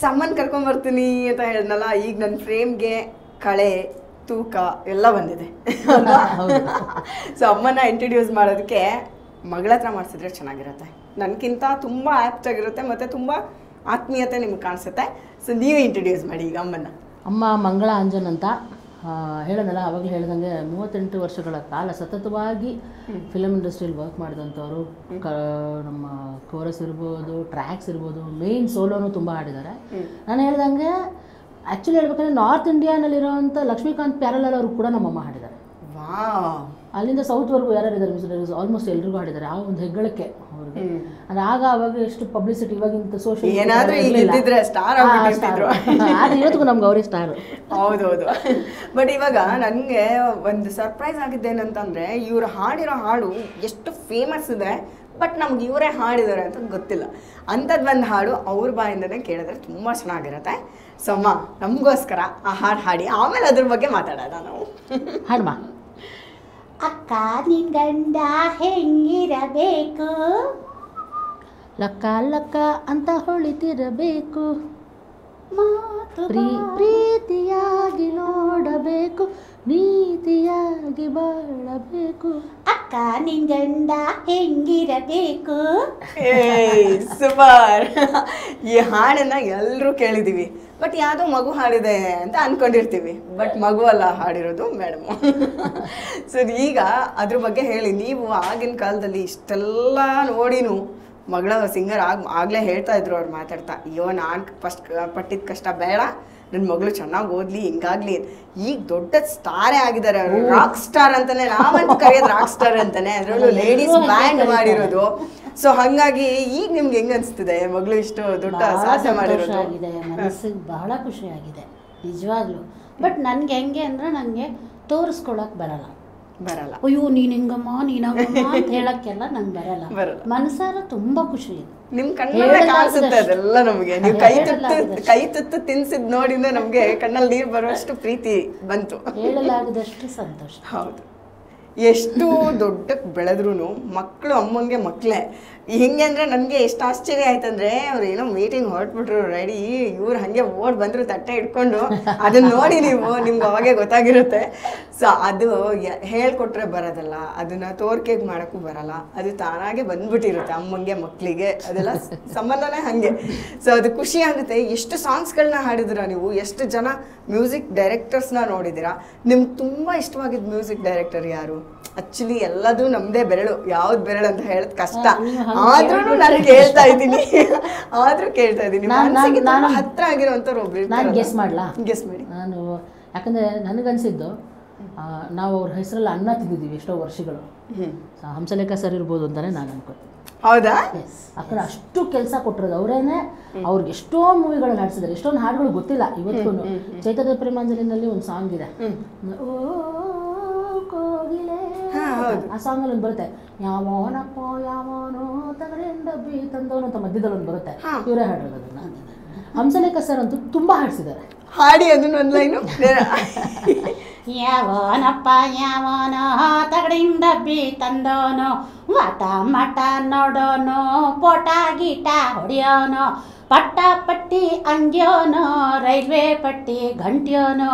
Summon ಕರ್ಕೊಂಡ್ ಬರ್ತೀನಿ ಅಂತ ಹೇಳಿದ್ನಲ್ಲ ಈಗ ನನ್ನ ಫ್ರೇಮ್ಗೆ ಕಳೆ ತೂಕ ಎಲ್ಲ ಬಂದಿದೆ. ಸೊ ಅಮ್ಮನ ಇಂಟ್ರಡ್ಯೂಸ್ ಮಾಡೋದಕ್ಕೆ ಮಗಳ ಹತ್ರ ಮಾಡಿಸಿದ್ರೆ ಚೆನ್ನಾಗಿರುತ್ತೆ. ನನಗಿಂತ ತುಂಬ ಆ್ಯಪ್ಟ್ ಆಗಿರುತ್ತೆ ಮತ್ತು ತುಂಬ ಆತ್ಮೀಯತೆ ನಿಮ್ಗೆ ಕಾಣಿಸುತ್ತೆ. ಸೊ ನೀವು ಇಂಟ್ರಡ್ಯೂಸ್ ಮಾಡಿ ಈಗ ಅಮ್ಮನ ಅಮ್ಮ ಮಂಗಳ ಅಂಜನ್ ಅಂತ. ಹೇಳೋದಲ್ಲ ಆವಾಗಲೇ ಹೇಳ್ದಂಗೆ ಮೂವತ್ತೆಂಟು ವರ್ಷಗಳ ಕಾಲ ಸತತವಾಗಿ ಫಿಲಮ್ ಇಂಡಸ್ಟ್ರಿಯಲ್ಲಿ ವರ್ಕ್ ಮಾಡಿದಂಥವ್ರು ಕ ನಮ್ಮ ಕೋರಸ್ ಇರ್ಬೋದು ಟ್ರ್ಯಾಕ್ಸ್ ಇರ್ಬೋದು ಮೇನ್ ಸೋಲೋನು ತುಂಬ ಆಡಿದ್ದಾರೆ ನಾನು ಹೇಳ್ದಂಗೆ ಆ್ಯಕ್ಚುಲಿ ಹೇಳ್ಬೇಕಂದ್ರೆ ನಾರ್ತ್ ಇಂಡಿಯಾನಲ್ಲಿರೋವಂಥ ಲಕ್ಷ್ಮೀಕಾಂತ್ ಪ್ಯಾರಲಲ್ ಅವರು ಕೂಡ ನಮ್ಮಮ್ಮ ಹಾಡಿದ್ದಾರೆ. ವಾ ಅಲ್ಲಿಂದ ಸೌತ್ವರೆಗೂ ಯಾರ್ಯಾರು ಇದ್ದಾರೆ ಮ್ಯೂಸಿಕ್ ಆಲ್ಮೋಸ್ಟ್ ಎಲ್ರಿಗೂ ಹಾಡಿದ್ದಾರೆ. ಆ ಒಂದು ಹೆಗ್ಗಳಿಕೆ ಅವ್ರಿಗೆ. ಅಂದ್ರೆ ಆಗ ಅವಾಗ ಎಷ್ಟು ಪಬ್ಲಿಸಿಟಿ ಇವಾಗಿಂತ ಸೋಷಿಯಲ್ ಏನಾದ್ರೂ ಈಗ ಇದ್ದಿದ್ರೆ ಸ್ಟಾರ್ ಆದ್ರೆ ಇವತ್ತಿಗೂ ನಮ್ಗೆ ಅವರೇ ಸ್ಟಾರ್ ಹೌದೌದು. ಬಟ್ ಇವಾಗ ನನಗೆ ಒಂದು ಸರ್ಪ್ರೈಸ್ ಆಗಿದ್ದೇನಂತಂದ್ರೆ ಇವ್ರು ಹಾಡಿರೋ ಹಾಡು ಎಷ್ಟು ಫೇಮಸ್ ಇದೆ ಬಟ್ ನಮ್ಗೆ ಇವರೇ ಹಾಡಿದ್ದಾರೆ ಅಂತ ಗೊತ್ತಿಲ್ಲ. ಅಂಥದ್ದು ಒಂದು ಹಾಡು ಅವ್ರ ಬಾಯಿಂದನೇ ಕೇಳಿದ್ರೆ ತುಂಬ ಚೆನ್ನಾಗಿರುತ್ತೆ. ಸಮ ನಮಗೋಸ್ಕರ ಆ ಹಾಡು ಹಾಡಿ ಆಮೇಲೆ ಅದ್ರ ಬಗ್ಗೆ ಮಾತಾಡೋಣ ನಾವು. ಹಾಡ್ಮ? ಅಕ್ಕ ನಿನ್ ಗಂಡ ಹೆಂಗಿರಬೇಕು? ಲಕ್ಕ ಲಕ್ಕ ಅಂತ ಹೊಳಿತಿರಬೇಕು. ಮಾತು ಪ್ರೀ ಪ್ರೀತಿಯಾಗಿ ನೋಡಬೇಕು ನೀತಿಯಾಗಿ ಬಾಳಬೇಕು. ಅಕ್ಕ ನಿನ್ ಗಂಡ ಹೆಂಗಿರಬೇಕು? ಸುಮಾರ್. ಈ ಹಾಡನ್ನ ಎಲ್ಲರೂ ಕೇಳಿದೀವಿ. ಬಟ್ ಯಾವುದೋ ಮಗು ಹಾಡಿದೆ ಅಂತ ಅನ್ಕೊಂಡಿರ್ತೀವಿ. ಬಟ್ ಮಗು ಅಲ್ಲ ಹಾಡಿರೋದು ಮೇಡಮ್. ಸೊ ಈಗ ಅದ್ರ ಬಗ್ಗೆ ಹೇಳಿ. ನೀವು ಆಗಿನ ಕಾಲದಲ್ಲಿ ಇಷ್ಟೆಲ್ಲ ನೋಡಿನು ಮಗಳ ಸಿಂಗರ್ ಆಗ ಆಗ್ಲೇ ಹೇಳ್ತಾ ಇದ್ರು ಅವ್ರು ಮಾತಾಡ್ತಾ ಅಯ್ಯೋ ನಾನು ಫಸ್ಟ್ ಪಟ್ಟಿದ ಕಷ್ಟ ಬೇಡ ನನ್ನ ಮಗಳು ಚೆನ್ನಾಗಿ ಓದ್ಲಿ ಹಿಂಗಾಗ್ಲಿ ಈಗ ದೊಡ್ಡ ಸ್ಟಾರೇ ಆಗಿದ್ದಾರೆ ಅವರು. ರಾಕ್ ಸ್ಟಾರ್ ಅಂತಾನೆ ನಾವಂತೂ ಕರೆಯೋದು ರಾಕ್ ಸ್ಟಾರ್ ಅಂತಾನೆ. ಅದರಲ್ಲೂ ಲೇಡೀಸ್ ಬ್ಯಾಂಡ್ ಮಾಡಿರೋದು. ಸೊ ಹಂಗಾಗಿ ಈಗ ನಿಮ್ಗೆ ಹೆಂಗ್ ಅನ್ಸ್ತಿದೆ? ಮಗಳು ಇಷ್ಟು ದೊಡ್ಡ ಸಾಧನೆ ಮಾಡಿರೋದು. ಮನಸ್ಸಿಗೆ ಬಹಳ ಖುಷಿ ಆಗಿದೆ. ನಿಜವಾಗ್ಲೂ. ಬಟ್ ನನ್ಗೆ ಹೆಂಗೆ ಅಂದ್ರೆ ನನಗೆ ತೋರಿಸ್ಕೊಳಕ್ ಬರಲ್ಲ. ಬರಲ್ಲ. ಅಯ್ಯೋ ನೀನ್ ಹಿಂಗಮ್ಮ ನೀನ್ ಹಂಗಮ್ಮ ಅಂತ ಹೇಳಕ್ಕೆಲ್ಲ ನಂಗೆ ಬರಲ್ಲ. ಬರಲ್ಲ. ಮನಸಾರ ತುಂಬಾ ಖುಷಿ ಇದೆ. ನಿಮ್ ಕಣ್ಣಲ್ಲೇ ಕಾಣಿಸುತ್ತೆ ಅದೆಲ್ಲ ನಮ್ಗೆ. ನೀವು ಕೈ ತುತ್ತು ಕೈ ತುತ್ತು ತಿನ್ಸಿದ್ ನೋಡಿದ್ರೆ ನಮ್ಗೆ ಕಣ್ಣಲ್ಲಿ ನೀರು ಬರುವಷ್ಟು ಪ್ರೀತಿ ಬಂತು. ಹೇಳಲಾಗದಷ್ಟು ಸಂತೋಷ. ಹೌದು. ಎಷ್ಟು ದೊಡ್ಡಕ್ಕೆ ಬೆಳೆದ್ರು ಮಕ್ಕಳು ಅಮ್ಮಂಗೆ ಮಕ್ಕಳೇ ಹಿಂಗೆ ಅಂದ್ರೆ ನನಗೆ ಎಷ್ಟು ಆಶ್ಚರ್ಯ ಆಯ್ತಂದ್ರೆ ಅವ್ರು ಏನೋ ಮೀಟಿಂಗ್ ಹೊರಟ್ಬಿಟ್ರು ರೆಡಿ ಇವ್ರು ಹಂಗೆ ಓಡ್ ಬಂದ್ರು ತಟ್ಟೆ ಇಟ್ಕೊಂಡು. ಅದನ್ನ ನೋಡಿ ನೀವು ನಿಮ್ಗೆ ಅವಾಗೆ ಗೊತ್ತಾಗಿರುತ್ತೆ. ಸೊ ಅದು ಹೇಳ್ಕೊಟ್ರೆ ಬರೋದಲ್ಲ ಅದನ್ನ ತೋರ್ಕೆಗೆ ಮಾಡೋಕ್ಕೂ ಬರಲ್ಲ. ಅದು ತಾನಾಗೆ ಬಂದ್ಬಿಟ್ಟಿರುತ್ತೆ ಅಮ್ಮಂಗೆ ಮಕ್ಕಳಿಗೆ ಅದೆಲ್ಲ ಸಂಬಂಧನೇ ಹಾಗೆ. ಸೊ ಅದು ಖುಷಿ ಆಗುತ್ತೆ. ಎಷ್ಟು ಸಾಂಗ್ಸ್ಗಳನ್ನ ಹಾಡಿದಿರ ನೀವು? ಎಷ್ಟು ಜನ ಮ್ಯೂಸಿಕ್ ಡೈರೆಕ್ಟರ್ಸ್ನ ನೋಡಿದಿರಾ ನಿಮ್ಗೆ ತುಂಬ ಇಷ್ಟವಾಗಿದ್ದ ಮ್ಯೂಸಿಕ್ ಡೈರೆಕ್ಟರ್ ಯಾರು? ಆಕ್ಚುಲಿ ಎಲ್ಲದೂ ನಮ್ದೇ ಬೆರಳು. ಯಾವ್ದು ಬೆರಳು ಅಂತ ಹೇಳದ್ ಕಷ್ಟ. ಆದ್ರೂ ನಾನು ಕೇಳ್ತಾ ಇದ್ದೀನಿ. ಆದ್ರೂ ಕೇಳ್ತಾ ಇದ್ದೀನಿ. ಹತ್ರ ಆಗಿರೋಂಥವ್ರು ಒಬ್ರು ನಾನು ಗೆಸ್ ಮಾಡ್ಲಾ? ಗೆಸ್ ಮಾಡಿ. ನಾನು ಯಾಕಂದ್ರೆ ನನಗನ್ಸಿದ್ದು ನಾವು ಅವ್ರ ಹೆಸರಲ್ಲಿ ಅನ್ನ ತಿಂದಿದ್ದೀವಿ ಎಷ್ಟೋ ವರ್ಷಗಳು. ಹಂಸಲೇಖ ಸರ್ ಇರ್ಬೋದು ಅಂತಾನೆ ನಾನು ಅನ್ಕೋತೀನಿ ಹೌದಾ? ಯಾಕಂದ್ರೆ ಅಷ್ಟು ಕೆಲಸ ಕೊಟ್ಟಿರೋದು. ಅವರೇನೆ ಅವ್ರಿಗೆ ಎಷ್ಟೋ ಮೂವಿಗಳನ್ನ ಹಾಡ್ಸಿದ್ದಾರೆ ಎಷ್ಟೊಂದು ಹಾಡುಗಳು ಗೊತ್ತಿಲ್ಲ ಇವತ್ತು ಚೈತನ್ಯ ಪ್ರೇಮಾಂಜಲಿನಲ್ಲಿ ಒಂದು ಸಾಂಗ್ ಇದೆ. ಆ ಸಾಂಗಲ್ಲಿ ಒಂದು ಬರುತ್ತೆ. ಯಾವನಪ್ಪೋ ಯಾವನೋ ತಗಡೆಯಿಂದ ಬಿ ತಂದವನು ಅಂತ ಮಧ್ಯದಲ್ಲಿ ಒಂದು ಬರುತ್ತೆ. ಇವರೇ ಹಾಡಿರೋದು ಅದನ್ನ. ಹಂಸಲೇಖ ಸರ್ ಅಂತೂ ತುಂಬಾ ಹಾಡಿಸಿದ್ದಾರೆ. ಹಾಡಿ ಅದನ್ನ ಒಂದು ಲೈನು ಯಾವನಪ್ಪ, ಯಾವನು ತಗಡಿಂದ ಬಿ ತಂದೋನು ವಾಟ ಮಟ ನೋಡೋನು, ಪೋಟ ಗೀಟ ಹೊಡಿಯೋನು, ಪಟ್ಟ ಪಟ್ಟಿ ಅಂಗ್ಯೋನು, ರೈಲ್ವೆ ಪಟ್ಟಿ ಗಂಟ್ಯೋನು,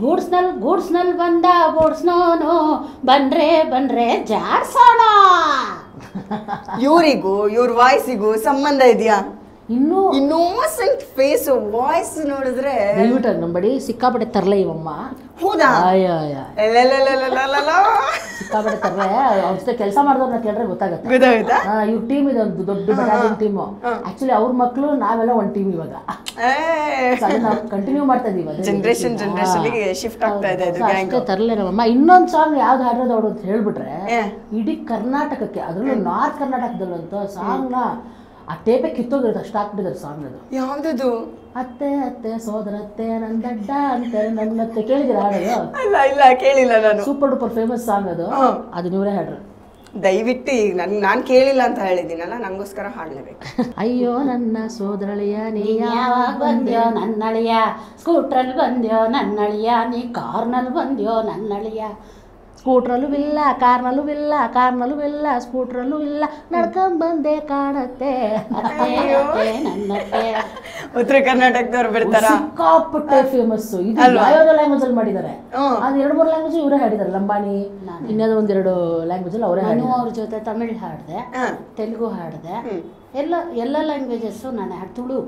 ಗೂಡ್ಸ್ನಲ್ ಗೂಡ್ಸ್ನಲ್ ಬಂದ ಗೂಡ್ಸ್ನೋನು ಬಂದ್ರೆ ಬಂದ್ರೆ ಜಾಡ್ಸೋಣ ಇವರಿಗೂ, ಇವ್ರ ವಾಯ್ಸಿಗೂ ಸಂಬಂಧ ಇದೆಯಾ? ಇನ್ನೂ ಇನ್ನೋಸೆಂಟ್ ಫೇಸ್ ವಾಯ್ಸ್ ನೋಡಿದ್ರೆ ದಯವಿಟ್ಟು ನಂಬಡಿ. ಬಡಿ ಸಿಕ್ಕಾಪಟ್ಟೆ ತರಲೆ ಇವಮ್ಮ. ಹೌದಾ. ಸಿಕ್ಕಾಪಟ್ಟೆ ತರಲೆ. ಅವ್ರ ಜೊತೆ ಕೆಲಸ ಮಾಡಿದವ್ರನ್ನ ಕೇಳಿದ್ರೆ ಗೊತ್ತಾಗುತ್ತೆ. ಗೊತ್ತಾಯ್ತಾ ಆ, ಇವ್ರ ಟೀಮ್ ಇದೆ ಒಂದು ದೊಡ್ಡ ಬಟಾಲಿಯನ್ ಟೀಮು ಆಕ್ಚುಲಿ ಅವ್ರ ಮಕ್ಕಳು ನಾವೆಲ್ಲ ಒಂದು ಟೀಮ್ ಇವಾಗ. ನಾವು ಕಂಟಿನ್ಯೂ ಮಾಡ್ತಾ ಇದೀವಿ ಜನರೇಷನ್. ಜನರೇಷನ್ಗೆ ಶಿಫ್ಟ್ ಆಗ್ತಾ ಇದೆ ಅದು ಗ್ಯಾಂಗ್ ಅಷ್ಟೇ ತರಲೆ ನಮ್ಮಮ್ಮ ಇನ್ನೊಂದು ಸಾಂಗ್ ಯಾವ್ದು ಹಾಡೋದು ಅವ್ರು ಅಂತ ಹೇಳ್ಬಿಟ್ರೆ. ಇಡೀ ಕರ್ನಾಟಕಕ್ಕೆ ಅದರಲ್ಲೂ ನಾರ್ತ್ ಕರ್ನಾಟಕದಲ್ಲಂತೂ ಸಾಂಗ್ನ ಆ ಟೇಪೆ ಕಿತ್ತೋಗಿರುತ್ತೆ ಅಷ್ಟು ಹಾಕ್ಬಿಟ್ಟಿದ್ರು ಸಾಂಗ್ ಅದು ಯಾವ್ದದು? ಅತ್ತೆ ಅತ್ತೆ ಸೋದರತ್ತೆ ನನ್ನ ದಡ್ಡ ಅಂತೆ ನನ್ನತ್ತೆ ಕೇಳಿದಿರ ಹಾಡೋದು? ಅಲ್ಲ ಇಲ್ಲ ಕೇಳಿಲ್ಲ ನಾನು. ಸೂಪರ್ ಡೂಪರ್ ಫೇಮಸ್ ಸಾಂಗ್ ಅದು. ಅದು ನೀವೇ ಹಾಡ್ರಿ. ದಯವಿಟ್ಟು ಈಗ ನನ್ ನಾನು ಕೇಳಿಲ್ಲ ಅಂತ ಹೇಳಿದ್ದೀನಲ್ಲ ನಂಗೋಸ್ಕರ ಹಾಡ್ಲೇಬೇಕು. ಅಯ್ಯೋ ನನ್ನ ಸೋದರಳಿಯ ನೀ ನೀ ಯಾವಾಗ ಬಂದ್ಯೋ ನನ್ನಳಿಯ? ಸ್ಕೂಟ್ರಲ್ಲಿ ಬಂದ್ಯೋ ನನ್ನಳಿಯ ನೀ ಕಾರ್ನಲ್ಲಿ ಬಂದ್ಯೋ ನನ್ನಳಿಯ? ಸ್ಕೂಟ್ರಲ್ಲೂ ಇಲ್ಲ ಕಾರ್ನಲ್ಲೂ ಇಲ್ಲ ಕಾರ್ನಲ್ಲೂ ಇಲ್ಲ ಸ್ಕೂಟ್ರಲ್ಲೂ ಇಲ್ಲ. ನಡ್ಕೊಂಬಂದೆ ಕಾಣತ್ತೆ. ನನ್ನತ್ತೆ. ಉತ್ತರ ಕರ್ನಾಟಕದವ್ರು ಬಿಡ್ತಾರೆ. ಸಿಕ್ಕಾಪಟ್ಟೆ ಫೇಮಸ್ ಇದು ಲ್ಯಾಂಗ್ವೇಜ್ ಅಲ್ಲಿ ಮಾಡಿದ್ದಾರೆ. ಅದು ಎರಡು ಮೂರು ಲ್ಯಾಂಗ್ವೇಜ್ ಇವರೇ ಹಾಡಿದ್ದಾರೆ ಲಂಬಾಣಿ. ಇನ್ನೊಂದು ಒಂದೆರಡು ಲ್ಯಾಂಗ್ವೇಜ್ ಅಲ್ಲಿ ಅವರೇ ನಾನು ಅವ್ರ ಜೊತೆ ತಮಿಳ್ ಹಾಡಿದೆ ತೆಲುಗು ಹಾಡಿದೆ. ಎಲ್ಲ ಎಲ್ಲ ಲ್ಯಾಂಗ್ವೇಜಸ್ಸು ನಾನೇ ಹಾಡು ತುಳು.